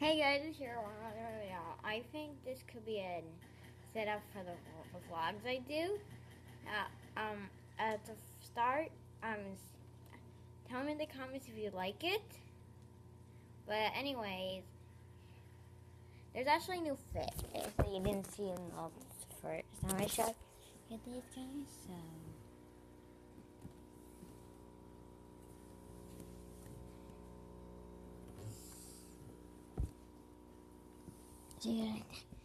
Hey guys, it's here. I think this could be a setup for the, vlogs I do. Uh, um, at the start, um, tell me in the comments if you like it. But anyways, there's actually a new fit. So you didn't see in the first time I you these guys. So. So you that.